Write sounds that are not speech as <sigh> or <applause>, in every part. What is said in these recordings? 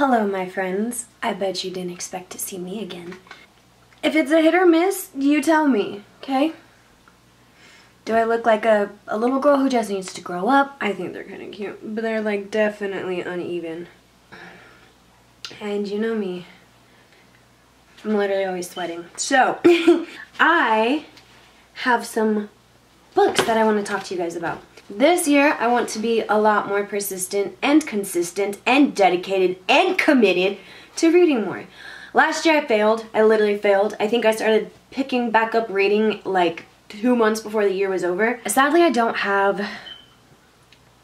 Hello, my friends. I bet you didn't expect to see me again. If it's a hit or miss, you tell me, okay? Do I look like a, a little girl who just needs to grow up? I think they're kind of cute, but they're like definitely uneven. And you know me. I'm literally always sweating. So, <laughs> I have some books that I want to talk to you guys about. This year, I want to be a lot more persistent and consistent and dedicated and committed to reading more. Last year I failed. I literally failed. I think I started picking back up reading like two months before the year was over. Sadly, I don't have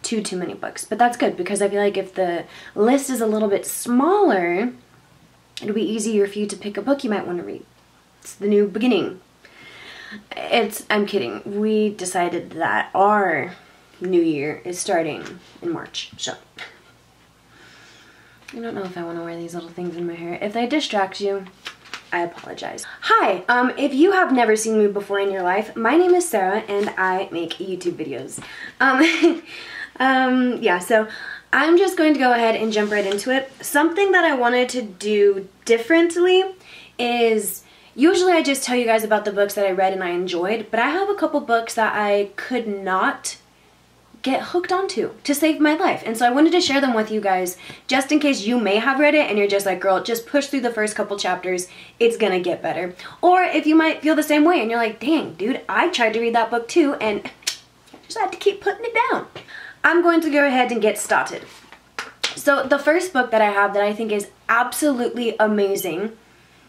too, too many books, but that's good because I feel like if the list is a little bit smaller, it'll be easier for you to pick a book you might want to read. It's the new beginning. It's, I'm kidding. We decided that our new year is starting in March. So I don't know if I want to wear these little things in my hair. If they distract you, I apologize. Hi, um, if you have never seen me before in your life, my name is Sarah and I make YouTube videos. Um, <laughs> um, yeah, so I'm just going to go ahead and jump right into it. Something that I wanted to do differently is usually I just tell you guys about the books that I read and I enjoyed, but I have a couple books that I could not get hooked onto to save my life. And so I wanted to share them with you guys just in case you may have read it and you're just like, girl, just push through the first couple chapters. It's gonna get better. Or if you might feel the same way and you're like, dang, dude, I tried to read that book too and just had to keep putting it down. I'm going to go ahead and get started. So the first book that I have that I think is absolutely amazing,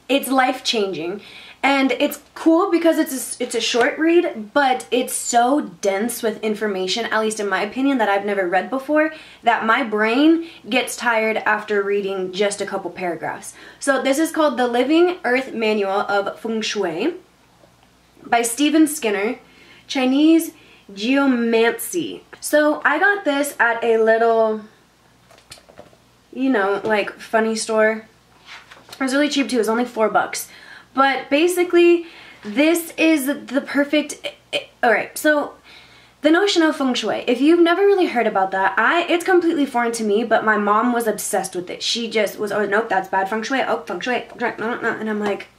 it's life-changing, and it's cool because it's a, it's a short read, but it's so dense with information, at least in my opinion, that I've never read before, that my brain gets tired after reading just a couple paragraphs. So this is called The Living Earth Manual of Feng Shui by Stephen Skinner, Chinese Geomancy. So I got this at a little, you know, like funny store. It was really cheap too, it was only four bucks. But basically, this is the perfect, alright, so the notion of feng shui, if you've never really heard about that, I it's completely foreign to me, but my mom was obsessed with it. She just was, oh, nope, that's bad feng shui, oh, feng shui, no, no, no, and I'm like,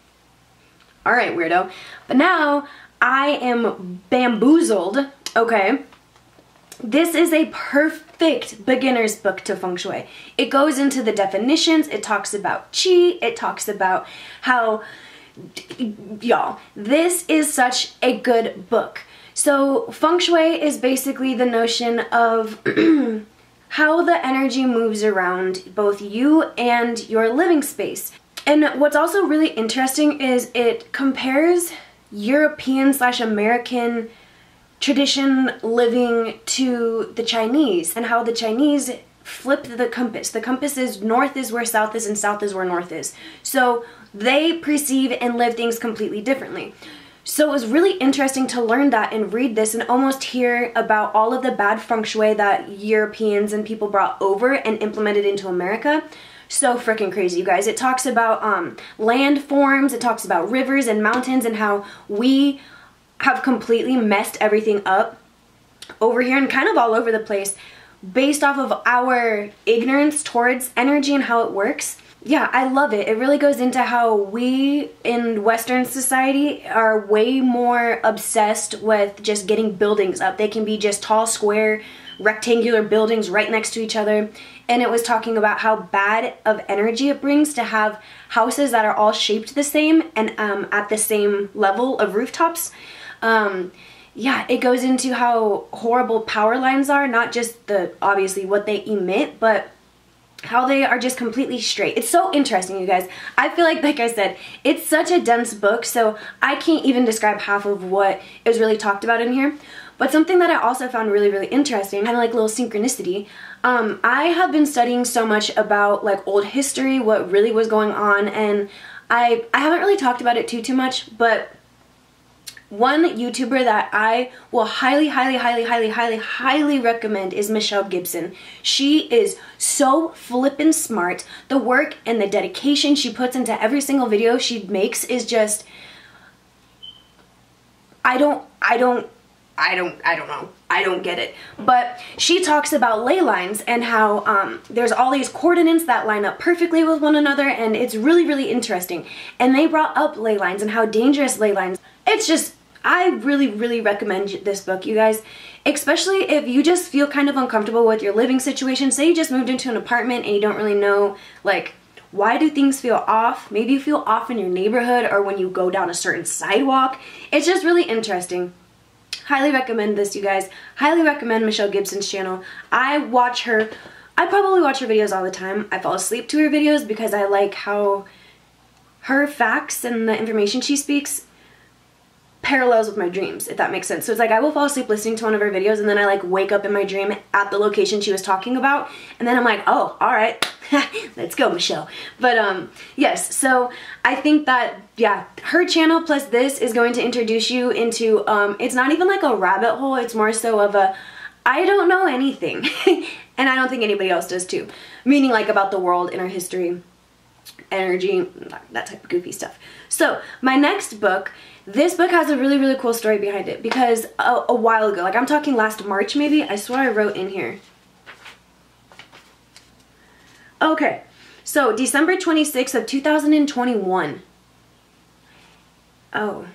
all right, weirdo. But now I am bamboozled, okay? This is a perfect beginner's book to feng shui. It goes into the definitions, it talks about qi, it talks about how y'all, this is such a good book. So feng shui is basically the notion of <clears throat> how the energy moves around both you and your living space. And what's also really interesting is it compares European slash American tradition living to the Chinese and how the Chinese flip the compass. The compass is north is where south is and south is where north is. So they perceive and live things completely differently. So it was really interesting to learn that and read this and almost hear about all of the bad feng shui that Europeans and people brought over and implemented into America. So freaking crazy, you guys. It talks about um, landforms, it talks about rivers and mountains and how we have completely messed everything up over here and kind of all over the place based off of our ignorance towards energy and how it works yeah, I love it. It really goes into how we in Western society are way more obsessed with just getting buildings up. They can be just tall, square, rectangular buildings right next to each other. And it was talking about how bad of energy it brings to have houses that are all shaped the same and um, at the same level of rooftops. Um, yeah, it goes into how horrible power lines are, not just the obviously what they emit, but how they are just completely straight. It's so interesting, you guys. I feel like, like I said, it's such a dense book, so I can't even describe half of what is really talked about in here. But something that I also found really, really interesting, kind of like little synchronicity, um, I have been studying so much about like old history, what really was going on, and I, I haven't really talked about it too, too much, but one YouTuber that I will highly, highly, highly, highly, highly, highly recommend is Michelle Gibson. She is so flippin' smart. The work and the dedication she puts into every single video she makes is just, I don't, I don't I don't I don't know. I don't get it. But she talks about ley lines and how um, there's all these coordinates that line up perfectly with one another and it's really really interesting. And they brought up ley lines and how dangerous ley lines. It's just I really really recommend this book you guys. Especially if you just feel kind of uncomfortable with your living situation. Say you just moved into an apartment and you don't really know like why do things feel off? Maybe you feel off in your neighborhood or when you go down a certain sidewalk. It's just really interesting. Highly recommend this, you guys. Highly recommend Michelle Gibson's channel. I watch her, I probably watch her videos all the time. I fall asleep to her videos because I like how her facts and the information she speaks parallels with my dreams, if that makes sense. So it's like I will fall asleep listening to one of her videos and then I like wake up in my dream at the location she was talking about and then I'm like, oh, all right, <laughs> let's go, Michelle. But um, yes, so I think that, yeah, her channel plus this is going to introduce you into, um, it's not even like a rabbit hole, it's more so of a, I don't know anything. <laughs> and I don't think anybody else does too. Meaning like about the world, inner history, energy, that type of goofy stuff. So my next book this book has a really, really cool story behind it because a, a while ago, like I'm talking last March maybe, I swear I wrote in here. Okay, so December 26th of 2021. Oh,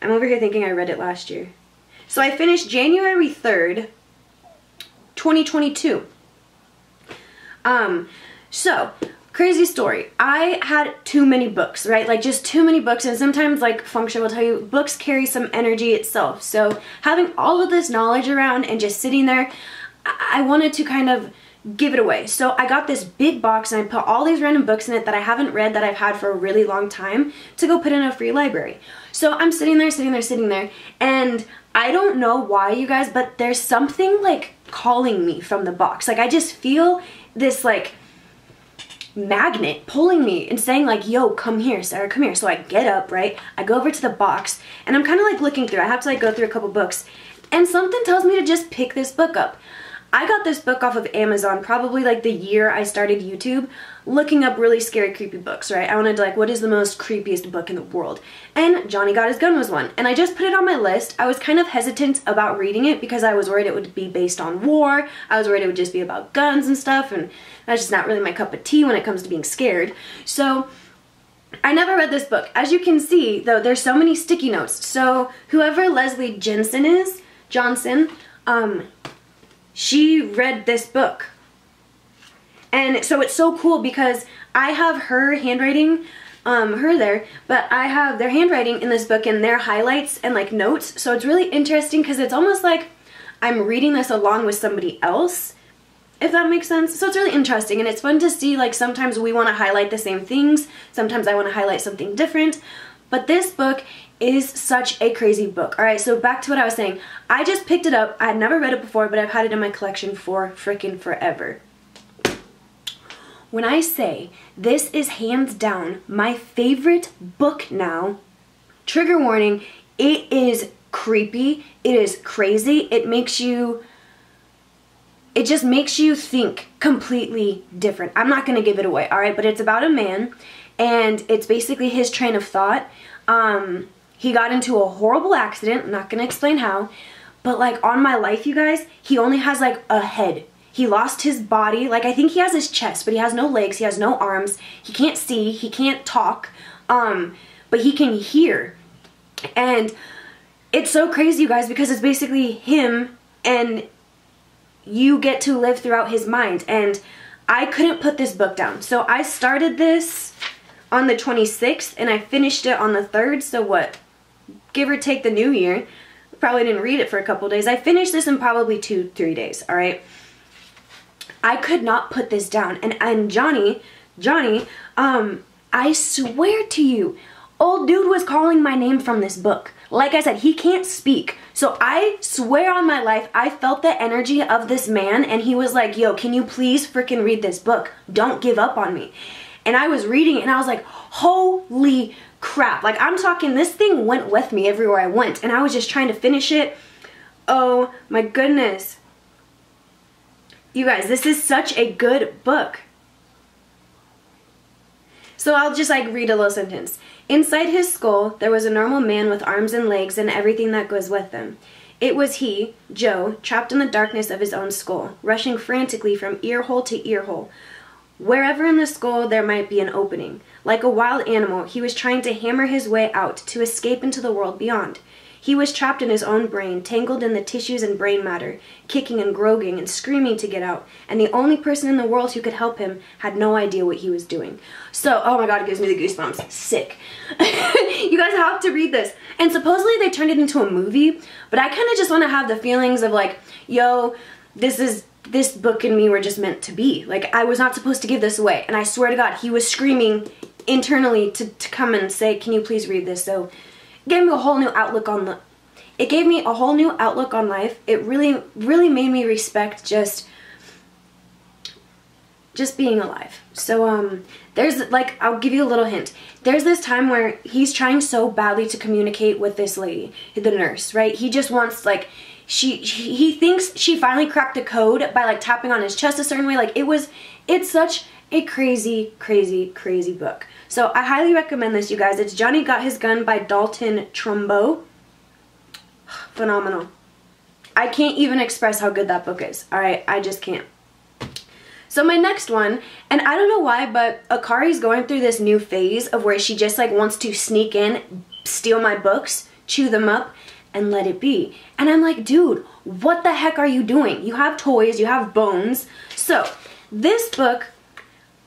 I'm over here thinking I read it last year. So I finished January 3rd, 2022. Um, so crazy story. I had too many books, right? Like just too many books and sometimes like feng shui will tell you books carry some energy itself. So having all of this knowledge around and just sitting there, I wanted to kind of give it away. So I got this big box and I put all these random books in it that I haven't read that I've had for a really long time to go put in a free library. So I'm sitting there, sitting there, sitting there, and I don't know why you guys, but there's something like calling me from the box. Like I just feel this like magnet pulling me and saying like, yo, come here, Sarah, come here. So I get up, right? I go over to the box and I'm kind of like looking through. I have to like go through a couple books and something tells me to just pick this book up. I got this book off of Amazon probably like the year I started YouTube looking up really scary creepy books, right? I wanted to like what is the most creepiest book in the world? And Johnny Got His Gun was one. And I just put it on my list. I was kind of hesitant about reading it because I was worried it would be based on war. I was worried it would just be about guns and stuff and that's just not really my cup of tea when it comes to being scared. So I never read this book. As you can see, though, there's so many sticky notes. So whoever Leslie Jensen is, Johnson, um, she read this book. And so it's so cool because I have her handwriting, um, her there, but I have their handwriting in this book and their highlights and like notes. So it's really interesting because it's almost like I'm reading this along with somebody else, if that makes sense. So it's really interesting and it's fun to see like sometimes we want to highlight the same things, sometimes I want to highlight something different. But this book is such a crazy book. Alright, so back to what I was saying. I just picked it up. I had never read it before, but I've had it in my collection for freaking forever. When I say this is hands down my favorite book now, trigger warning, it is creepy, it is crazy, it makes you, it just makes you think completely different. I'm not to give it away, alright, but it's about a man, and it's basically his train of thought. Um, he got into a horrible accident, I'm not gonna explain how, but like on my life, you guys, he only has like a head. He lost his body, like I think he has his chest, but he has no legs, he has no arms, he can't see, he can't talk, um, but he can hear. And it's so crazy, you guys, because it's basically him and you get to live throughout his mind. And I couldn't put this book down. So I started this on the 26th and I finished it on the 3rd. So what, give or take the new year. Probably didn't read it for a couple days. I finished this in probably two, three days, all right? I could not put this down. And, and Johnny, Johnny, um, I swear to you, old dude was calling my name from this book. Like I said, he can't speak. So I swear on my life, I felt the energy of this man and he was like, yo, can you please freaking read this book? Don't give up on me. And I was reading it and I was like, holy crap. Like I'm talking, this thing went with me everywhere I went and I was just trying to finish it. Oh my goodness. You guys, this is such a good book. So I'll just like read a little sentence. Inside his skull, there was a normal man with arms and legs and everything that goes with them. It was he, Joe, trapped in the darkness of his own skull, rushing frantically from ear hole to ear hole. Wherever in the skull there might be an opening. Like a wild animal, he was trying to hammer his way out to escape into the world beyond. He was trapped in his own brain, tangled in the tissues and brain matter, kicking and grogging and screaming to get out, and the only person in the world who could help him had no idea what he was doing. So, oh my god, it gives me the goosebumps. Sick. <laughs> you guys have to read this. And supposedly they turned it into a movie, but I kind of just want to have the feelings of like, yo, this is this book and me were just meant to be. Like, I was not supposed to give this away. And I swear to God, he was screaming internally to, to come and say, can you please read this? So gave me a whole new outlook on the it gave me a whole new outlook on life. It really really made me respect just just being alive. So um there's like I'll give you a little hint. There's this time where he's trying so badly to communicate with this lady, the nurse, right? He just wants like she he thinks she finally cracked a code by like tapping on his chest a certain way. Like it was it's such a crazy, crazy, crazy book. So I highly recommend this, you guys. It's Johnny Got His Gun by Dalton Trumbo. <sighs> Phenomenal. I can't even express how good that book is. Alright, I just can't. So my next one, and I don't know why, but Akari's going through this new phase of where she just like wants to sneak in, steal my books, chew them up, and let it be. And I'm like, dude, what the heck are you doing? You have toys, you have bones. So this book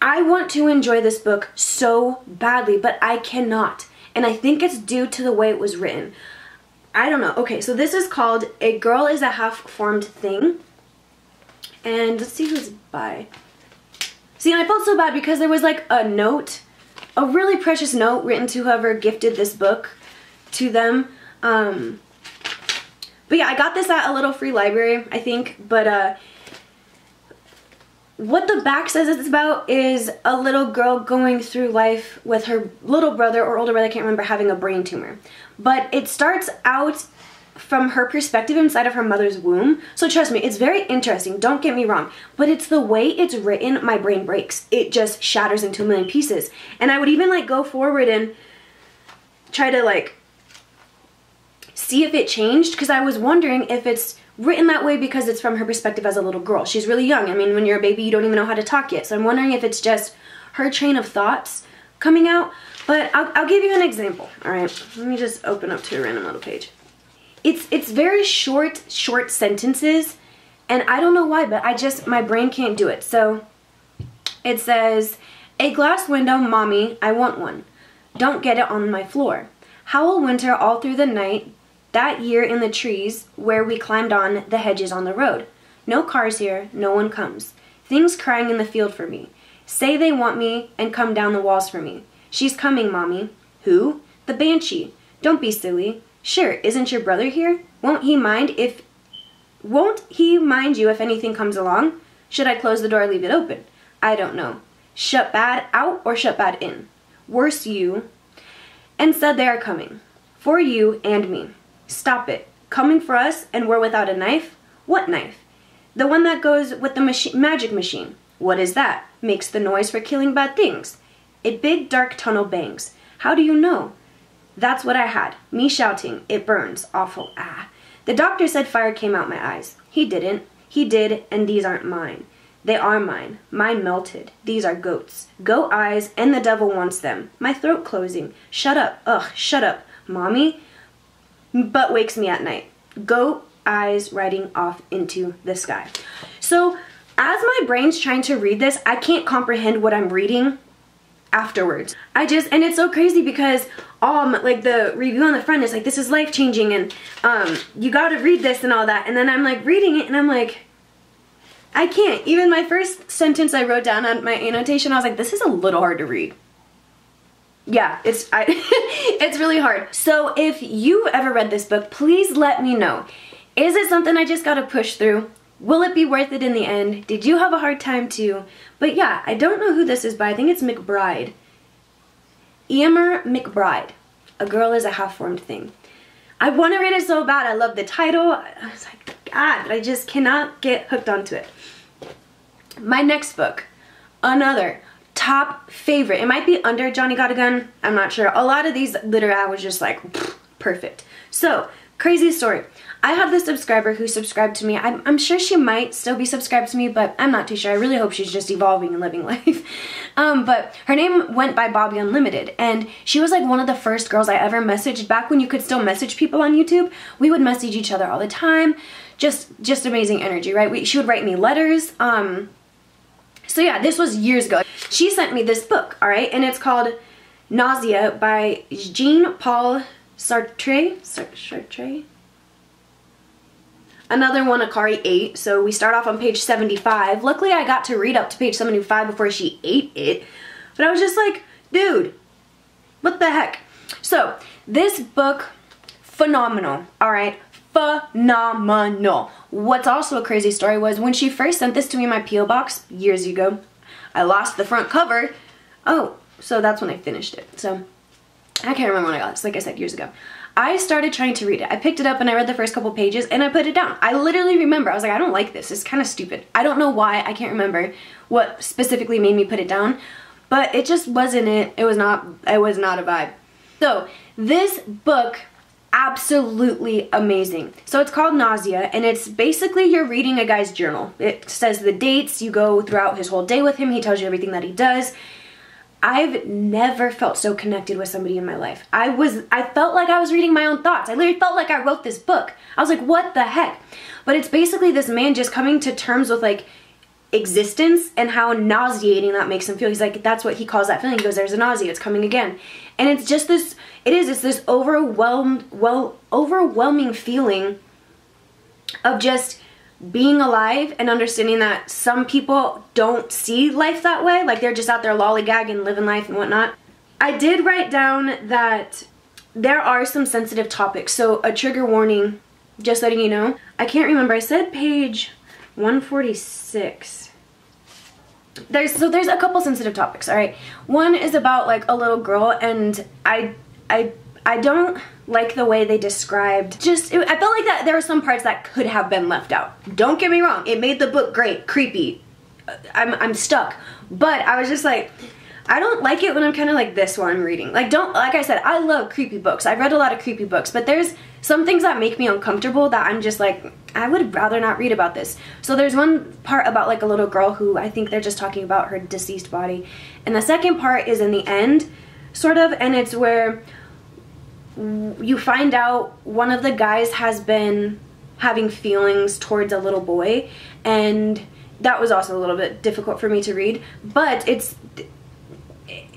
I want to enjoy this book so badly, but I cannot. And I think it's due to the way it was written. I don't know. Okay, so this is called A Girl is a Half-Formed Thing. And let's see who's by. See, and I felt so bad because there was like a note, a really precious note written to whoever gifted this book to them. Um, but yeah, I got this at a little free library, I think. But uh, what the back says it's about is a little girl going through life with her little brother or older brother, I can't remember, having a brain tumor. But it starts out from her perspective inside of her mother's womb. So trust me, it's very interesting, don't get me wrong. But it's the way it's written, my brain breaks. It just shatters into a million pieces. And I would even like go forward and try to like see if it changed because I was wondering if it's written that way because it's from her perspective as a little girl. She's really young. I mean, when you're a baby, you don't even know how to talk yet. So I'm wondering if it's just her train of thoughts coming out. But I'll, I'll give you an example. All right, let me just open up to a random little page. It's, it's very short, short sentences. And I don't know why, but I just, my brain can't do it. So it says, a glass window, mommy, I want one. Don't get it on my floor. Howl winter all through the night, that year in the trees where we climbed on the hedges on the road. No cars here, no one comes. Things crying in the field for me. Say they want me and come down the walls for me. She's coming, Mommy. Who? The Banshee. Don't be silly. Sure, isn't your brother here? Won't he mind if... Won't he mind you if anything comes along? Should I close the door or leave it open? I don't know. Shut bad out or shut bad in? Worse you. And said they are coming. For you and me. Stop it. Coming for us and we're without a knife? What knife? The one that goes with the machi magic machine. What is that? Makes the noise for killing bad things. A big dark tunnel bangs. How do you know? That's what I had. Me shouting. It burns. Awful. Ah. The doctor said fire came out my eyes. He didn't. He did, and these aren't mine. They are mine. Mine melted. These are goats. Goat eyes, and the devil wants them. My throat closing. Shut up. Ugh, shut up. Mommy? But wakes me at night. Go eyes riding off into the sky. So as my brain's trying to read this, I can't comprehend what I'm reading afterwards. I just, and it's so crazy because um, like the review on the front is like, this is life changing and um, you gotta read this and all that. And then I'm like reading it and I'm like, I can't. Even my first sentence I wrote down on my annotation, I was like, this is a little hard to read yeah, it's I, <laughs> it's really hard. So if you've ever read this book, please let me know. Is it something I just gotta push through? Will it be worth it in the end? Did you have a hard time too? But yeah, I don't know who this is by. I think it's McBride. Eimear McBride. A girl is a half-formed thing. I want to read it so bad. I love the title. I was like, God, I just cannot get hooked onto it. My next book, another top favorite. It might be under Johnny Got a Gun. I'm not sure. A lot of these literally I was just like, perfect. So, crazy story. I had this subscriber who subscribed to me. I'm, I'm, sure she might still be subscribed to me, but I'm not too sure. I really hope she's just evolving and living <laughs> life. um, but her name went by Bobby Unlimited, and she was like one of the first girls I ever messaged back when you could still message people on YouTube. We would message each other all the time. Just, just amazing energy, right? We, she would write me letters. Um, so yeah, this was years ago. She sent me this book, all right? And it's called Nausea by Jean-Paul Sartre. Sartre? Another one Akari ate, so we start off on page 75. Luckily, I got to read up to page 75 before she ate it. But I was just like, dude, what the heck? So, this book, phenomenal, all right? Phenomenal. What's also a crazy story was when she first sent this to me in my P.O. box years ago, I lost the front cover. Oh, so that's when I finished it. So, I can't remember when I got this, like I said, years ago. I started trying to read it. I picked it up and I read the first couple pages and I put it down. I literally remember, I was like, I don't like this. It's kind of stupid. I don't know why. I can't remember what specifically made me put it down, but it just wasn't it. It was not, it was not a vibe. So this book, absolutely amazing. So it's called Nausea and it's basically you're reading a guy's journal. It says the dates, you go throughout his whole day with him, he tells you everything that he does I've never felt so connected with somebody in my life. I was, I felt like I was reading my own thoughts. I literally felt like I wrote this book. I was like, what the heck? But it's basically this man just coming to terms with like existence and how nauseating that makes him feel. He's like, that's what he calls that feeling. He goes, there's a nausea, it's coming again. And it's just this, it is, it's this overwhelmed, well, overwhelming feeling of just being alive and understanding that some people don't see life that way, like they're just out there lollygagging, living life and whatnot. I did write down that there are some sensitive topics, so a trigger warning, just letting you know. I can't remember, I said page 146. There's so there's a couple sensitive topics, all right. One is about like a little girl and I I I don't like the way they described just it, I felt like that there were some parts that could have been left out. Don't get me wrong, it made the book great, creepy. Uh, I'm I'm stuck. But I was just like I don't like it when I'm kind of like this while I'm reading. Like don't like I said, I love creepy books. I've read a lot of creepy books, but there's some things that make me uncomfortable that I'm just like I would rather not read about this. So there's one part about like a little girl who I think they're just talking about her deceased body. And the second part is in the end sort of and it's where you find out one of the guys has been having feelings towards a little boy and that was also a little bit difficult for me to read but it's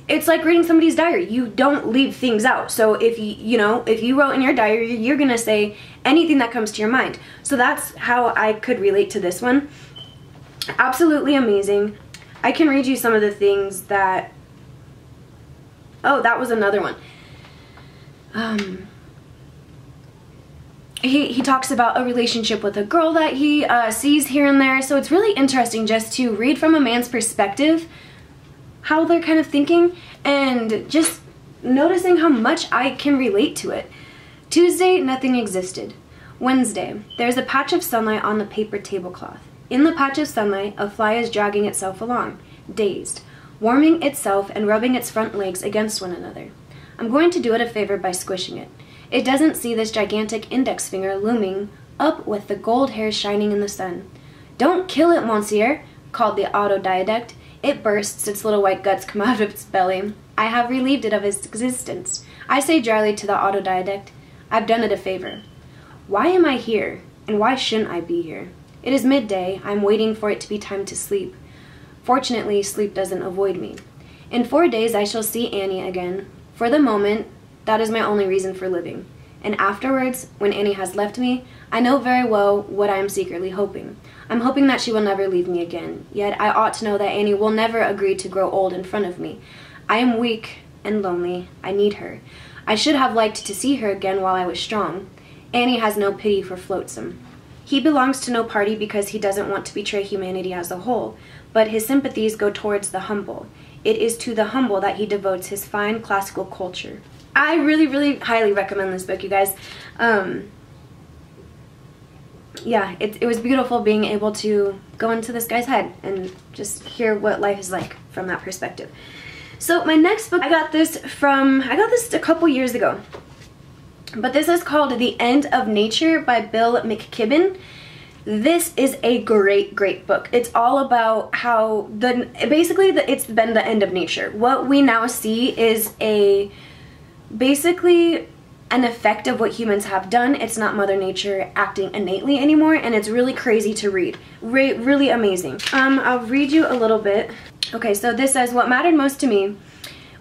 it's like reading somebody's diary. You don't leave things out. So if you you know if you wrote in your diary you're gonna say anything that comes to your mind. So that's how I could relate to this one. Absolutely amazing. I can read you some of the things that oh that was another one. Um, he, he talks about a relationship with a girl that he uh, sees here and there. So it's really interesting just to read from a man's perspective how they're kind of thinking and just noticing how much I can relate to it. Tuesday, nothing existed. Wednesday, there's a patch of sunlight on the paper tablecloth. In the patch of sunlight, a fly is dragging itself along, dazed, warming itself and rubbing its front legs against one another. I'm going to do it a favor by squishing it. It doesn't see this gigantic index finger looming up with the gold hair shining in the sun. Don't kill it, monsieur, called the autodidact. It bursts, its little white guts come out of its belly. I have relieved it of its existence. I say dryly to the autodidact, I've done it a favor. Why am I here, and why shouldn't I be here? It is midday, I'm waiting for it to be time to sleep. Fortunately, sleep doesn't avoid me. In four days I shall see Annie again, for the moment, that is my only reason for living. And afterwards, when Annie has left me, I know very well what I am secretly hoping. I'm hoping that she will never leave me again, yet I ought to know that Annie will never agree to grow old in front of me. I am weak and lonely. I need her. I should have liked to see her again while I was strong. Annie has no pity for Flotsam. He belongs to no party because he doesn't want to betray humanity as a whole, but his sympathies go towards the humble. It is to the humble that he devotes his fine classical culture. I really, really highly recommend this book, you guys. Um, yeah, it, it was beautiful being able to go into this guy's head and just hear what life is like from that perspective. So my next book, I got this from, I got this a couple years ago. But this is called The End of Nature by Bill McKibben. This is a great, great book. It's all about how the basically the, it's been the end of nature. What we now see is a basically an effect of what humans have done. It's not Mother Nature acting innately anymore, and it's really crazy to read. Re really amazing. Um, I'll read you a little bit. Okay, so this says, what mattered most to me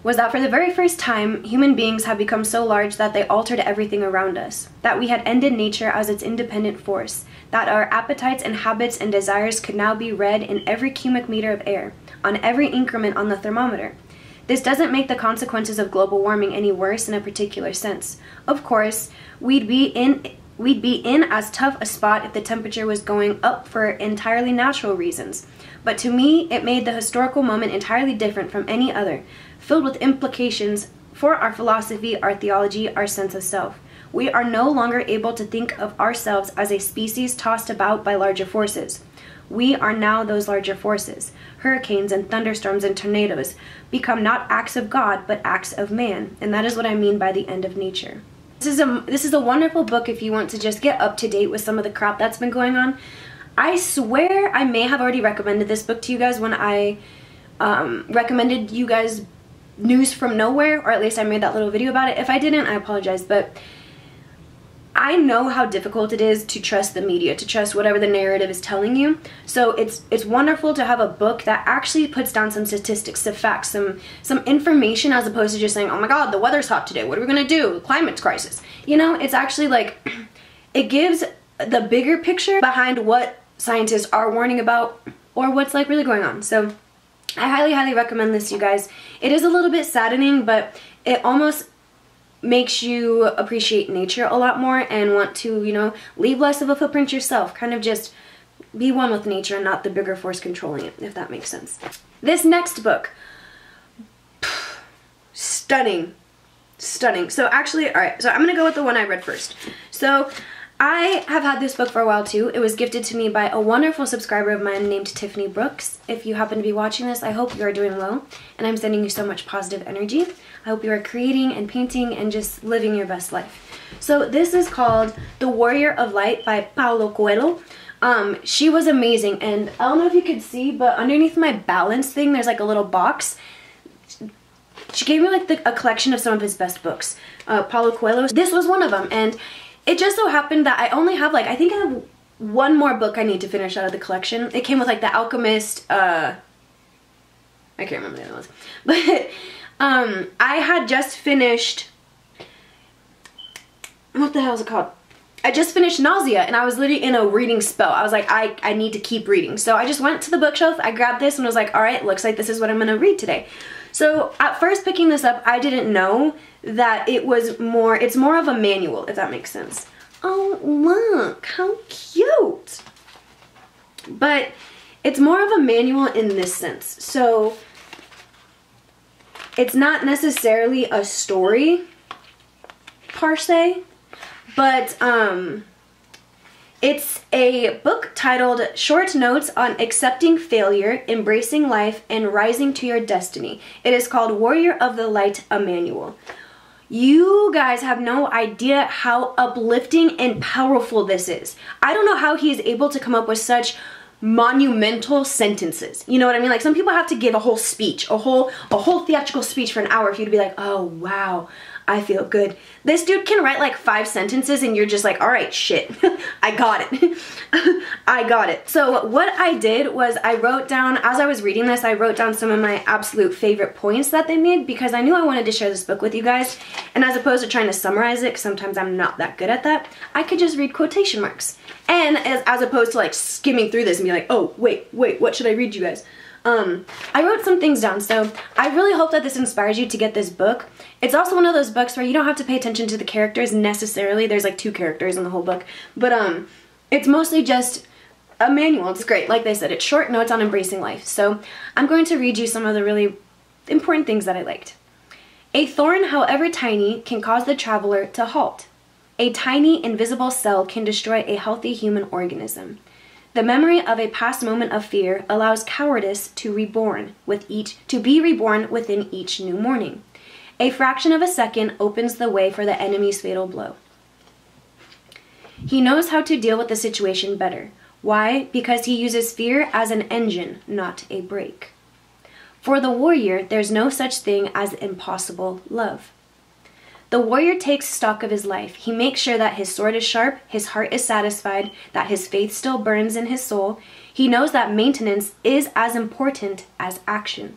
was that for the very first time, human beings have become so large that they altered everything around us, that we had ended nature as its independent force, that our appetites and habits and desires could now be read in every cubic meter of air, on every increment on the thermometer. This doesn't make the consequences of global warming any worse in a particular sense. Of course, we'd be in we'd be in as tough a spot if the temperature was going up for entirely natural reasons. But to me, it made the historical moment entirely different from any other, filled with implications for our philosophy, our theology, our sense of self. We are no longer able to think of ourselves as a species tossed about by larger forces. We are now those larger forces. Hurricanes and thunderstorms and tornadoes become not acts of God, but acts of man. And that is what I mean by the end of nature. This is a this is a wonderful book if you want to just get up to date with some of the crap that's been going on. I swear I may have already recommended this book to you guys when I um, recommended you guys news from nowhere, or at least I made that little video about it. If I didn't, I apologize, but I know how difficult it is to trust the media, to trust whatever the narrative is telling you. So it's it's wonderful to have a book that actually puts down some statistics, some facts, some some information as opposed to just saying, "Oh my god, the weather's hot today. What are we going to do? Climate crisis." You know, it's actually like <clears throat> it gives the bigger picture behind what scientists are warning about or what's like really going on. So I highly highly recommend this to you guys. It is a little bit saddening, but it almost makes you appreciate nature a lot more and want to, you know, leave less of a footprint yourself. Kind of just be one with nature and not the bigger force controlling it, if that makes sense. This next book, <sighs> stunning, stunning. So actually, all right, so I'm gonna go with the one I read first. So I have had this book for a while too. It was gifted to me by a wonderful subscriber of mine named Tiffany Brooks. If you happen to be watching this, I hope you are doing well and I'm sending you so much positive energy. I hope you are creating and painting and just living your best life. So this is called The Warrior of Light by Paulo Coelho. Um, she was amazing and I don't know if you could see, but underneath my balance thing, there's like a little box she gave me like the, a collection of some of his best books. Uh, Paulo Coelho. This was one of them, and it just so happened that I only have like, I think I have one more book I need to finish out of the collection. It came with like The Alchemist, uh, I can't remember the other ones. <laughs> But um, I had just finished, what the hell is it called? I just finished Nausea and I was literally in a reading spell. I was like, I, I need to keep reading. So I just went to the bookshelf, I grabbed this and was like, all right, looks like this is what I'm gonna read today. So at first picking this up, I didn't know that it was more, it's more of a manual, if that makes sense. Oh, look, how cute. But it's more of a manual in this sense. So it's not necessarily a story per se, but um, it's a book titled Short Notes on Accepting Failure, Embracing Life, and Rising to Your Destiny. It is called Warrior of the Light, a Manual. You guys have no idea how uplifting and powerful this is. I don't know how he is able to come up with such monumental sentences. You know what I mean? Like some people have to give a whole speech, a whole a whole theatrical speech for an hour for you to be like, "Oh, wow. I feel good. This dude can write like five sentences and you're just like, all right, shit, <laughs> I got it. <laughs> I got it. So what I did was I wrote down, as I was reading this, I wrote down some of my absolute favorite points that they made because I knew I wanted to share this book with you guys. And as opposed to trying to summarize it, because sometimes I'm not that good at that, I could just read quotation marks. And as, as opposed to like skimming through this and be like, oh, wait, wait, what should I read you guys? Um, I wrote some things down, so I really hope that this inspires you to get this book. It's also one of those books where you don't have to pay attention to the characters necessarily. There's like two characters in the whole book, but um, it's mostly just a manual. It's great. Like they said, it's short notes on embracing life. So I'm going to read you some of the really important things that I liked. A thorn, however tiny, can cause the traveler to halt. A tiny, invisible cell can destroy a healthy human organism. The memory of a past moment of fear allows cowardice to reborn with each to be reborn within each new morning. A fraction of a second opens the way for the enemy's fatal blow. He knows how to deal with the situation better. Why? Because he uses fear as an engine, not a brake. For the warrior, there's no such thing as impossible love. The warrior takes stock of his life. He makes sure that his sword is sharp, his heart is satisfied, that his faith still burns in his soul. He knows that maintenance is as important as action.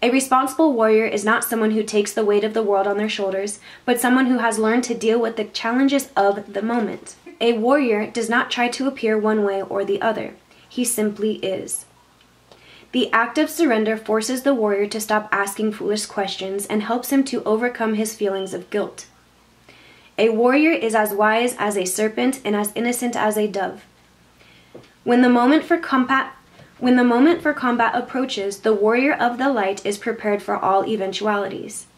A responsible warrior is not someone who takes the weight of the world on their shoulders, but someone who has learned to deal with the challenges of the moment. A warrior does not try to appear one way or the other. He simply is. The act of surrender forces the warrior to stop asking foolish questions and helps him to overcome his feelings of guilt. A warrior is as wise as a serpent and as innocent as a dove. When the moment for combat when the moment for combat approaches, the warrior of the light is prepared for all eventualities.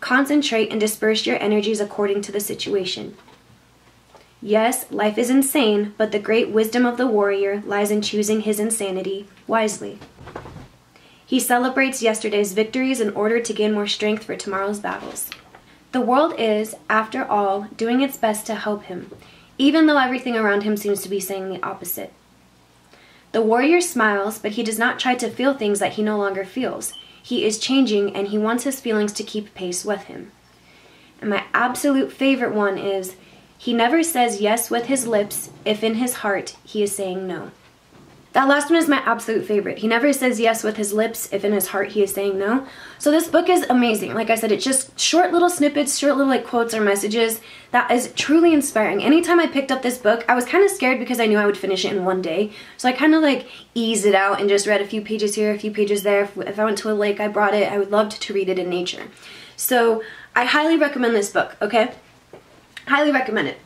Concentrate and disperse your energies according to the situation. Yes, life is insane, but the great wisdom of the warrior lies in choosing his insanity wisely. He celebrates yesterday's victories in order to gain more strength for tomorrow's battles. The world is, after all, doing its best to help him, even though everything around him seems to be saying the opposite. The warrior smiles, but he does not try to feel things that he no longer feels. He is changing and he wants his feelings to keep pace with him. And my absolute favorite one is he never says yes with his lips if in his heart he is saying no. That last one is my absolute favorite. He never says yes with his lips if in his heart he is saying no. So this book is amazing. Like I said, it's just short little snippets, short little like quotes or messages that is truly inspiring. Anytime I picked up this book, I was kind of scared because I knew I would finish it in one day. So I kind of like eased it out and just read a few pages here, a few pages there. If, if I went to a lake, I brought it. I would love to read it in nature. So I highly recommend this book, okay? Highly recommend it.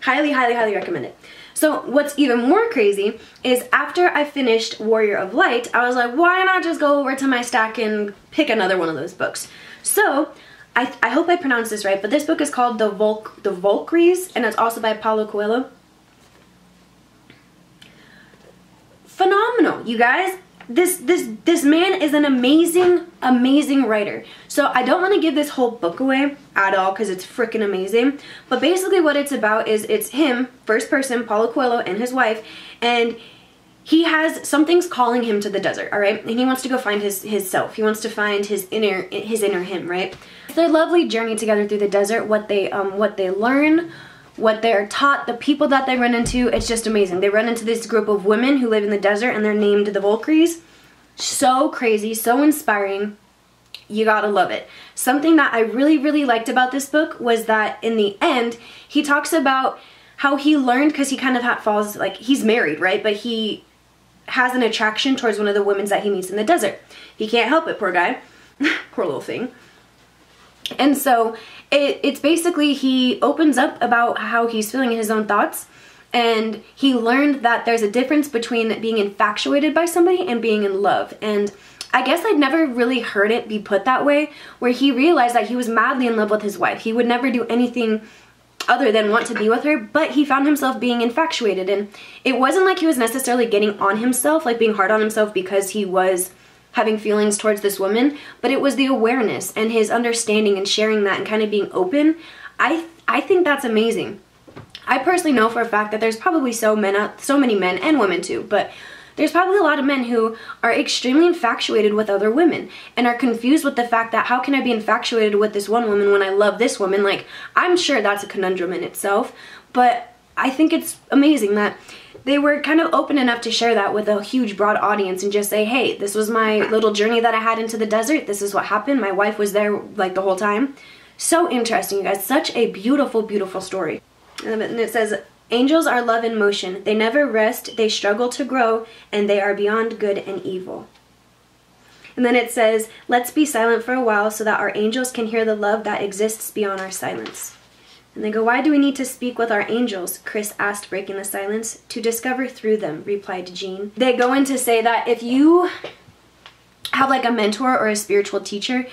Highly, highly, highly recommend it. So what's even more crazy is after I finished Warrior of Light, I was like, why not just go over to my stack and pick another one of those books? So I, I hope I pronounced this right, but this book is called The Volk The Valkyries, and it's also by Paulo Coelho. Phenomenal, you guys this this this man is an amazing amazing writer. So i don't want to give this whole book away at all because it's freaking amazing. But basically what it's about is it's him first person paulo coelho and his wife and he has something's calling him to the desert all right and he wants to go find his his self. He wants to find his inner his inner him right? It's their lovely journey together through the desert what they um what they learn what they're taught, the people that they run into, it's just amazing. They run into this group of women who live in the desert and they're named the Valkyries. So crazy, so inspiring. You gotta love it. Something that I really, really liked about this book was that in the end, he talks about how he learned because he kind of falls like he's married, right? But he has an attraction towards one of the women that he meets in the desert. He can't help it, poor guy. <laughs> poor little thing. And so it, it's basically he opens up about how he's feeling his own thoughts and he learned that there's a difference between being infatuated by somebody and being in love. And I guess I'd never really heard it be put that way, where he realized that he was madly in love with his wife. He would never do anything other than want to be with her, but he found himself being infatuated. And it wasn't like he was necessarily getting on himself, like being hard on himself because he was having feelings towards this woman, but it was the awareness and his understanding and sharing that and kind of being open. I I think that's amazing. I personally know for a fact that there's probably so men so many men and women too, but there's probably a lot of men who are extremely infatuated with other women and are confused with the fact that how can I be infatuated with this one woman when I love this woman? Like, I'm sure that's a conundrum in itself, but I think it's amazing that they were kind of open enough to share that with a huge broad audience and just say hey this was my little journey that i had into the desert. This is what happened. My wife was there like the whole time. So interesting you guys. Such a beautiful beautiful story. And then it says angels are love in motion. They never rest. They struggle to grow and they are beyond good and evil. And then it says let's be silent for a while so that our angels can hear the love that exists beyond our silence and they go, Why do we need to speak with our angels? Chris asked, breaking the silence. To discover through them, replied Jean. They go in to say that if you have like a mentor or a spiritual teacher,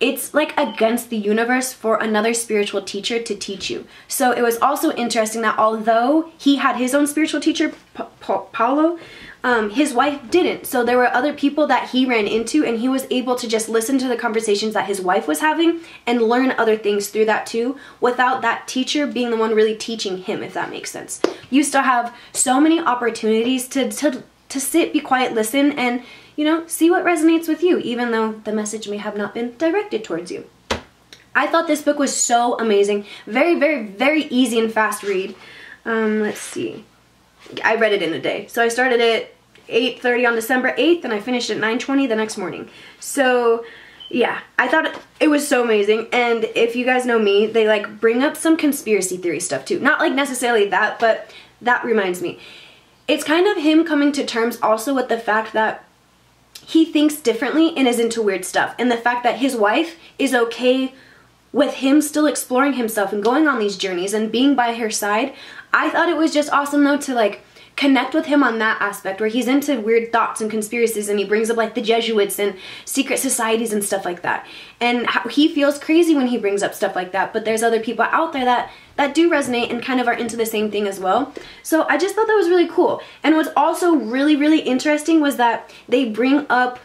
it's like against the universe for another spiritual teacher to teach you. So it was also interesting that although he had his own spiritual teacher, pa- pa- Paulo, um, his wife didn't. So there were other people that he ran into, and he was able to just listen to the conversations that his wife was having and learn other things through that too, without that teacher being the one really teaching him, if that makes sense. You still have so many opportunities to, to, to sit, be quiet, listen, and you know, see what resonates with you, even though the message may have not been directed towards you. I thought this book was so amazing. Very, very, very easy and fast read. Um, let's see. I read it in a day. So I started at 8.30 on December 8th and I finished at 9.20 the next morning. So yeah, I thought it was so amazing. And if you guys know me, they like bring up some conspiracy theory stuff too. Not like necessarily that, but that reminds me. It's kind of him coming to terms also with the fact that he thinks differently and is into weird stuff. And the fact that his wife is okay with him still exploring himself and going on these journeys and being by her side, I thought it was just awesome though to like connect with him on that aspect where he's into weird thoughts and conspiracies and he brings up like the Jesuits and secret societies and stuff like that. And he feels crazy when he brings up stuff like that, but there's other people out there that that do resonate and kind of are into the same thing as well. So I just thought that was really cool. And what's also really really interesting was that they bring up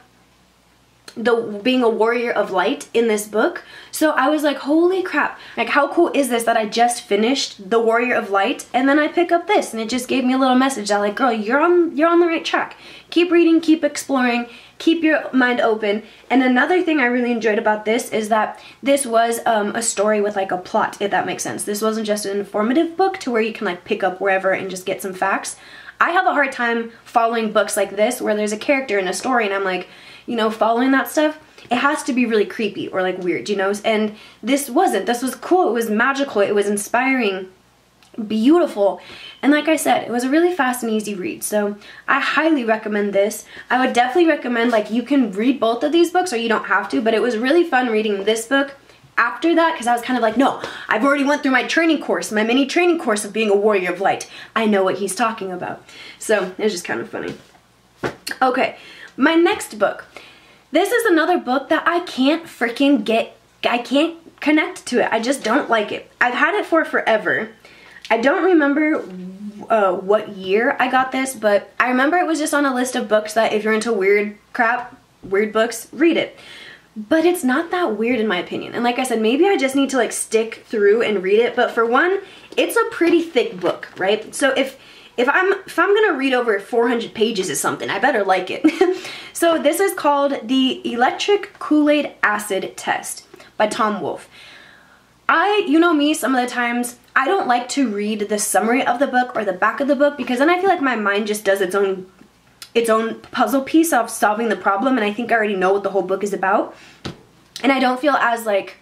the being a warrior of light in this book. So I was like, holy crap. Like how cool is this that I just finished The Warrior of Light and then I pick up this and it just gave me a little message that like, girl, you're on you're on the right track. Keep reading, keep exploring, keep your mind open. And another thing I really enjoyed about this is that this was um, a story with like a plot, if that makes sense. This wasn't just an informative book to where you can like pick up wherever and just get some facts. I have a hard time following books like this where there's a character in a story and I'm like, you know, following that stuff, it has to be really creepy or like weird, you know? And this wasn't. This was cool. It was magical. It was inspiring, beautiful. And like I said, it was a really fast and easy read. So I highly recommend this. I would definitely recommend like you can read both of these books or you don't have to, but it was really fun reading this book after that because I was kind of like, no, I've already went through my training course, my mini training course of being a warrior of light. I know what he's talking about. So it was just kind of funny. Okay, my next book. This is another book that I can't freaking get, I can't connect to it. I just don't like it. I've had it for forever. I don't remember uh, what year I got this, but I remember it was just on a list of books that if you're into weird crap, weird books, read it. But it's not that weird in my opinion. And like I said, maybe I just need to like stick through and read it. But for one, it's a pretty thick book, right? So if if I'm if I'm gonna read over 400 pages of something, I better like it. <laughs> so this is called the Electric Kool-Aid Acid Test by Tom Wolfe. I, you know me, some of the times I don't like to read the summary of the book or the back of the book because then I feel like my mind just does its own its own puzzle piece of solving the problem and I think I already know what the whole book is about. And I don't feel as like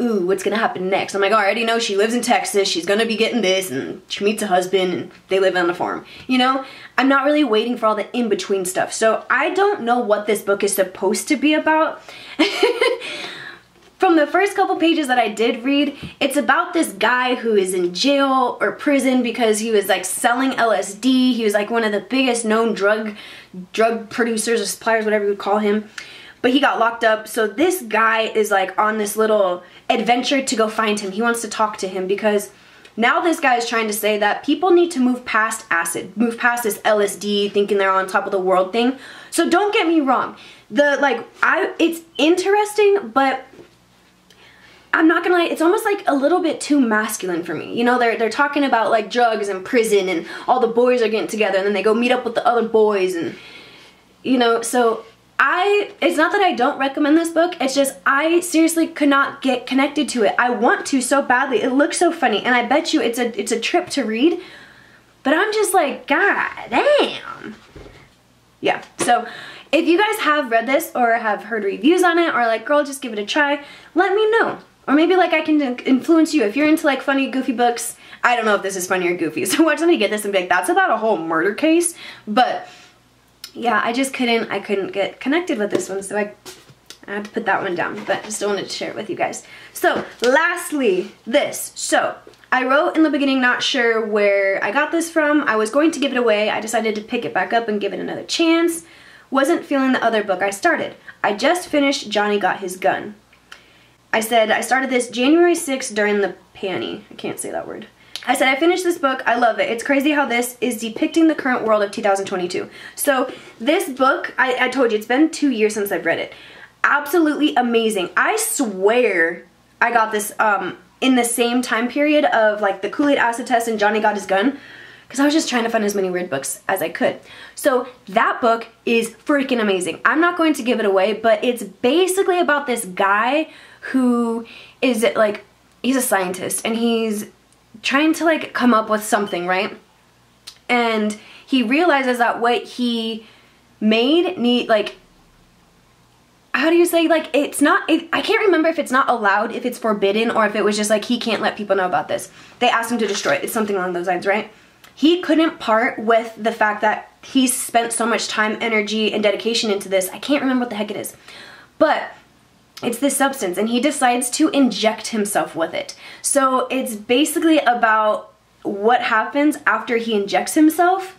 ooh, what's gonna happen next? I'm like, oh, I already know she lives in Texas, she's gonna be getting this, and she meets a husband, and they live on a farm. You know, I'm not really waiting for all the in-between stuff. So I don't know what this book is supposed to be about. <laughs> From the first couple pages that I did read, it's about this guy who is in jail or prison because he was like selling LSD. He was like one of the biggest known drug drug producers or suppliers, whatever you would call him but he got locked up. So this guy is like on this little adventure to go find him. He wants to talk to him because now this guy is trying to say that people need to move past acid, move past this LSD thinking they're on top of the world thing. So don't get me wrong. The like I it's interesting, but I'm not gonna lie, it's almost like a little bit too masculine for me. You know, they're they're talking about like drugs and prison and all the boys are getting together and then they go meet up with the other boys and you know, so I, it's not that I don't recommend this book, it's just I seriously could not get connected to it. I want to so badly. It looks so funny and I bet you it's a it's a trip to read. But I'm just like, god damn. Yeah, so if you guys have read this or have heard reviews on it or like, girl, just give it a try, let me know. Or maybe like I can influence you. If you're into like funny, goofy books, I don't know if this is funny or goofy. <laughs> So watch somebody get this and be like, that's about a whole murder case. But yeah, I just couldn't, I couldn't get connected with this one, so I, I had to put that one down, but I still wanted to share it with you guys. So, lastly, this. So, I wrote in the beginning not sure where I got this from. I was going to give it away. I decided to pick it back up and give it another chance. Wasn't feeling the other book I started. I just finished Johnny Got His Gun. I said I started this January 6th during the panty. I can't say that word. I said I finished this book. I love it. It's crazy how this is depicting the current world of 2022. So this book, I, I told you, it's been two years since I've read it. Absolutely amazing. I swear I got this um, in the same time period of like the Kool-Aid acid test and Johnny got his gun because I was just trying to find as many weird books as I could. So that book is freaking amazing. I'm not going to give it away, but it's basically about this guy who is like, he's a scientist and he's trying to like come up with something, right? And he realizes that what he made need like how do you say like it's not it, I can't remember if it's not allowed if it's forbidden or if it was just like he can't let people know about this. They asked him to destroy it. It's something along those lines right? He couldn't part with the fact that he spent so much time energy and dedication into this. I can't remember what the heck it is. But it's this substance and he decides to inject himself with it. So it's basically about what happens after he injects himself.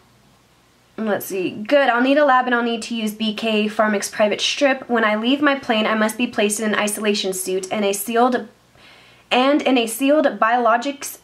Let's see. Good. I'll need a lab and I'll need to use BK Pharmac's private strip. When I leave my plane, I must be placed in an isolation suit and a sealed and in a sealed biologics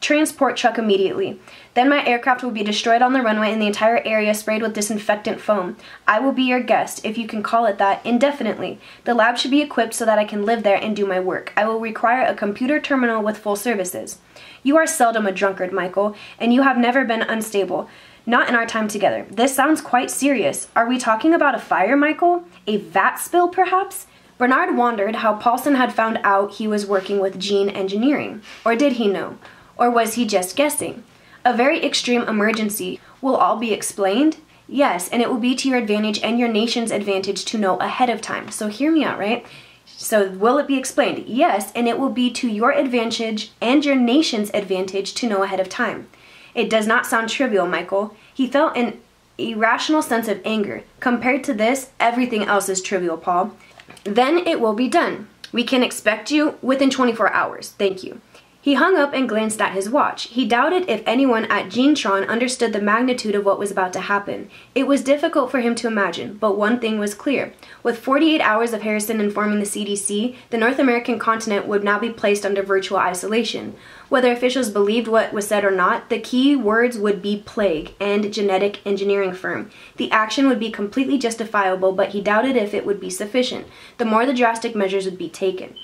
transport truck immediately. Then my aircraft will be destroyed on the runway and the entire area sprayed with disinfectant foam. I will be your guest, if you can call it that, indefinitely. The lab should be equipped so that I can live there and do my work. I will require a computer terminal with full services. You are seldom a drunkard, Michael, and you have never been unstable. Not in our time together. This sounds quite serious. Are we talking about a fire, Michael? A vat spill, perhaps? Bernard wondered how Paulson had found out he was working with gene engineering. Or did he know? Or was he just guessing? A very extreme emergency will all be explained? Yes, and it will be to your advantage and your nation's advantage to know ahead of time. So hear me out, right? So will it be explained? Yes, and it will be to your advantage and your nation's advantage to know ahead of time. It does not sound trivial, Michael. He felt an irrational sense of anger. Compared to this, everything else is trivial, Paul. Then it will be done. We can expect you within 24 hours. Thank you. He hung up and glanced at his watch. He doubted if anyone at Genetron understood the magnitude of what was about to happen. It was difficult for him to imagine, but one thing was clear. With 48 hours of Harrison informing the CDC, the North American continent would now be placed under virtual isolation. Whether officials believed what was said or not, the key words would be plague and genetic engineering firm. The action would be completely justifiable, but he doubted if it would be sufficient. The more the drastic measures would be taken.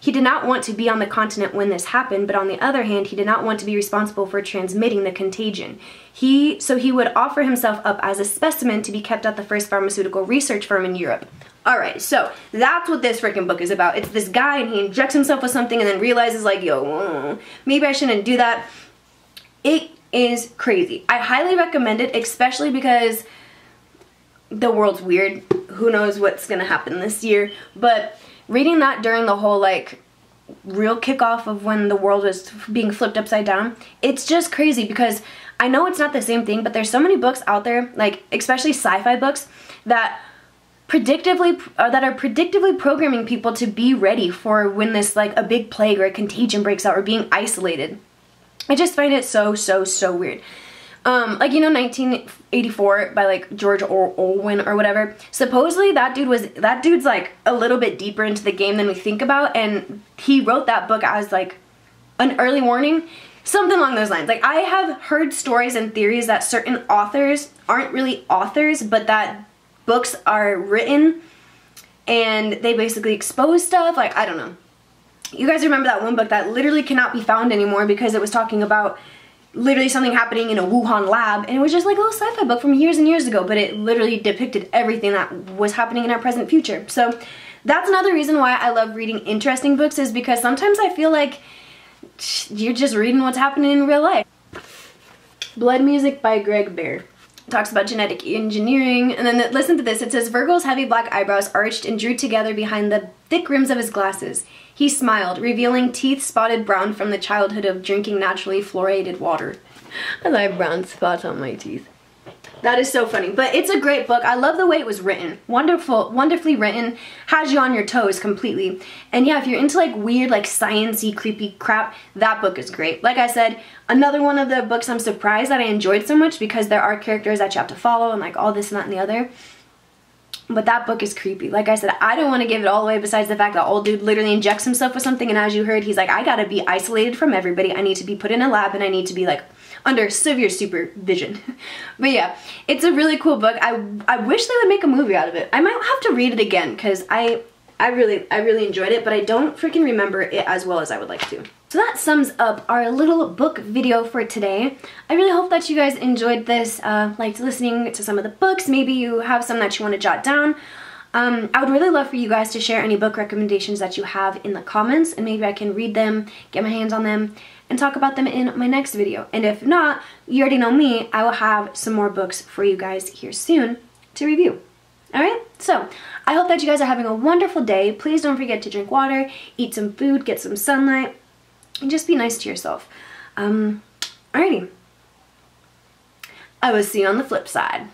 He did not want to be on the continent when this happened, but on the other hand, he did not want to be responsible for transmitting the contagion. He so he would offer himself up as a specimen to be kept at the first pharmaceutical research firm in Europe. Alright, so that's what this freaking book is about. It's this guy and he injects himself with something and then realizes like, yo, mm, maybe I shouldn't do that. It is crazy. I highly recommend it, especially because the world's weird. Who knows what's gonna happen this year, but reading that during the whole like real kickoff of when the world was being flipped upside down, it's just crazy because I know it's not the same thing, but there's so many books out there, like especially sci-fi books, that predictively uh, that are predictively programming people to be ready for when this like a big plague or a contagion breaks out or being isolated. I just find it so so so weird. Um, like you know 1984 by like George or or whatever. Supposedly that dude was that dude's like a little bit deeper into the game than we think about and he wrote that book as like an early warning something along those lines. Like I have heard stories and theories that certain authors aren't really authors but that books are written and they basically expose stuff like I don't know. You guys remember that one book that literally cannot be found anymore because it was talking about literally something happening in a Wuhan lab and it was just like a little sci-fi book from years and years ago but it literally depicted everything that was happening in our present future. So that's another reason why I love reading interesting books is because sometimes I feel like you're just reading what's happening in real life. Blood Music by Greg Bear talks about genetic engineering and then listen to this. It says Vergil's heavy black eyebrows arched and drew together behind the thick rims of his glasses he smiled, revealing teeth spotted brown from the childhood of drinking naturally fluoridated water. I like brown spots on my teeth. That is so funny. But it's a great book. I love the way it was written. Wonderful, wonderfully written. Has you on your toes completely. And yeah, if you're into like weird, like sciency, creepy crap, that book is great. Like I said, another one of the books I'm surprised that I enjoyed so much because there are characters that you have to follow and like all this and that and the other. But that book is creepy. Like I said, I don't want to give it all away besides the fact that old dude literally injects himself with something and as you heard, he's like, I gotta be isolated from everybody. I need to be put in a lab and I need to be like under severe supervision. <laughs> but yeah, it's a really cool book. I, I wish they would make a movie out of it. I might have to read it again because I, I really, I really enjoyed it, but I don't freaking remember it as well as I would like to. So that sums up our little book video for today. I really hope that you guys enjoyed this, uh, liked listening to some of the books. Maybe you have some that you want to jot down. Um, I would really love for you guys to share any book recommendations that you have in the comments and maybe I can read them, get my hands on them, and talk about them in my next video. And if not, you already know me, I will have some more books for you guys here soon to review. Alright, so I hope that you guys are having a wonderful day. Please don't forget to drink water, eat some food, get some sunlight, and just be nice to yourself. Um, alrighty. I will see you on the flip side.